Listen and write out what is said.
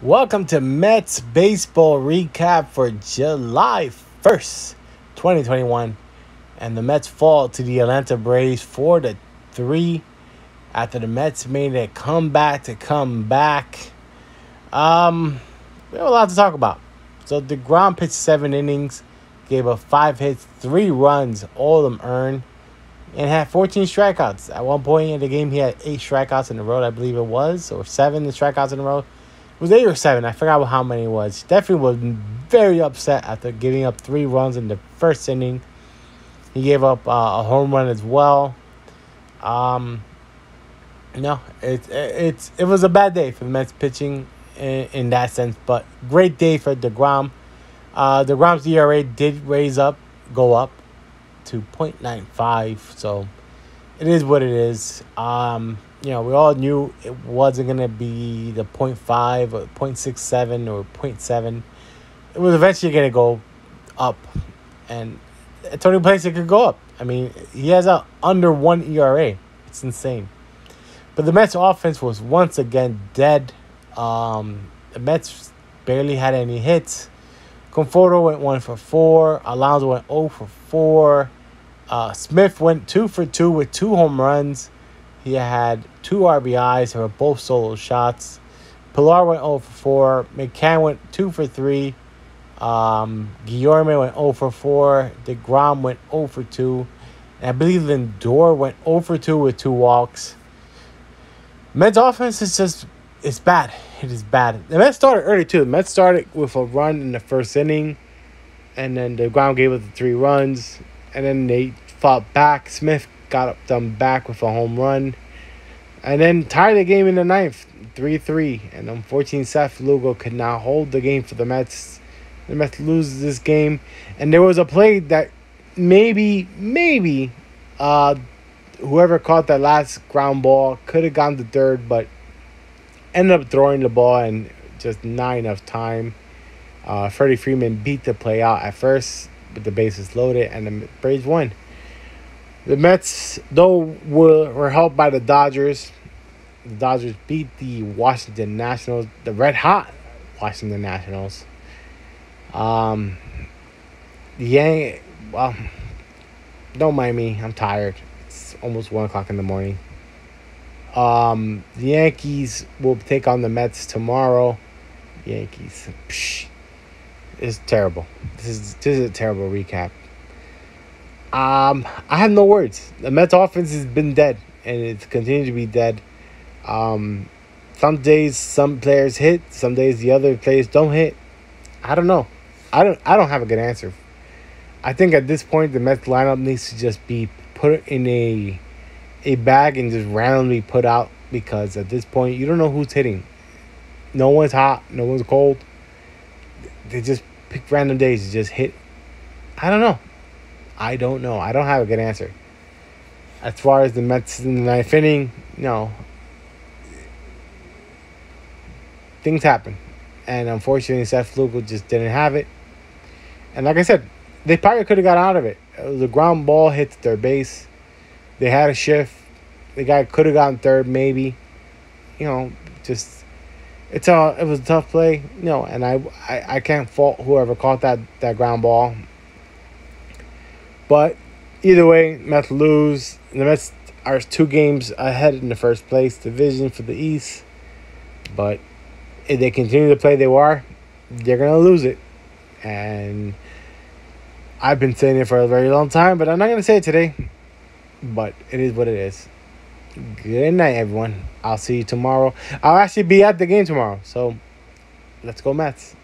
Welcome to Mets baseball recap for July 1st, 2021. And the Mets fall to the Atlanta Braves 4 to 3 after the Mets made a comeback to come back. Um, we have a lot to talk about. So DeGrom pitched seven innings, gave up five hits, three runs, all of them earned, and had 14 strikeouts. At one point in the game, he had eight strikeouts in a row, I believe it was, or seven strikeouts in a row was eight or seven. I forgot how many it was. Definitely was very upset after giving up three runs in the first inning. He gave up uh, a home run as well. Um, no, it, it it's it was a bad day for the Mets pitching in, in that sense, but great day for Degrom. Uh, Degrom's ERA did raise up, go up to 0.95, so it is what it is. Um, you know, we all knew it wasn't going to be the 0.5 or 0.67 or 0.7. It was eventually going to go up. And Tony Place it could go up. I mean, he has a under one ERA. It's insane. But the Mets offense was once again dead. Um, the Mets barely had any hits. Conforto went 1 for 4. Alonso went 0 for 4. Uh, Smith went 2 for 2 with two home runs. He had two RBIs for both solo shots. Pilar went 0 for 4. McCann went 2 for 3. Um, Guillorme went 0 for 4. DeGrom went 0 for 2. And I believe Lindor went 0 for 2 with two walks. Mets offense is just it's bad. It is bad. The Mets started early too. The Mets started with a run in the first inning, and then DeGrom gave us the three runs, and then they fought back. Smith got them back with a home run. And then tied the game in the ninth, 3 3. And then unfortunately, Seth Lugo could not hold the game for the Mets. The Mets lose this game. And there was a play that maybe, maybe, uh, whoever caught that last ground ball could have gone to third, but ended up throwing the ball and just not enough time. Uh, Freddie Freeman beat the play out at first, but the bases loaded, and the Braves won. The Mets, though, were, were helped by the Dodgers. The Dodgers beat the Washington Nationals, the red hot Washington Nationals. Um, the Yang, well, don't mind me. I'm tired. It's almost one o'clock in the morning. Um, the Yankees will take on the Mets tomorrow. Yankees, psh, it's terrible. This is this is a terrible recap. Um, I have no words. The Mets offense has been dead, and it's continued to be dead. Um, some days some players hit, some days the other players don't hit. I don't know. I don't. I don't have a good answer. I think at this point the Mets lineup needs to just be put in a a bag and just randomly put out because at this point you don't know who's hitting. No one's hot. No one's cold. They just pick random days to just hit. I don't know. I don't know. I don't have a good answer. As far as the Mets in the ninth inning, no. Things happen. And unfortunately, Seth Lugo just didn't have it. And like I said, they probably could have got out of it. A ground ball hit third base. They had a shift. The guy could have gotten third, maybe. You know, just it's a it was a tough play. Know, and I, I I can't fault whoever caught that that ground ball. But either way, Mets lose. The Mets are two games ahead in the first place division for the East. But if they continue to play they are, they're gonna lose it. And I've been saying it for a very long time, but I'm not gonna say it today. But it is what it is. Good night, everyone. I'll see you tomorrow. I'll actually be at the game tomorrow. So let's go, Mets.